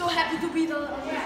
so happy to be the.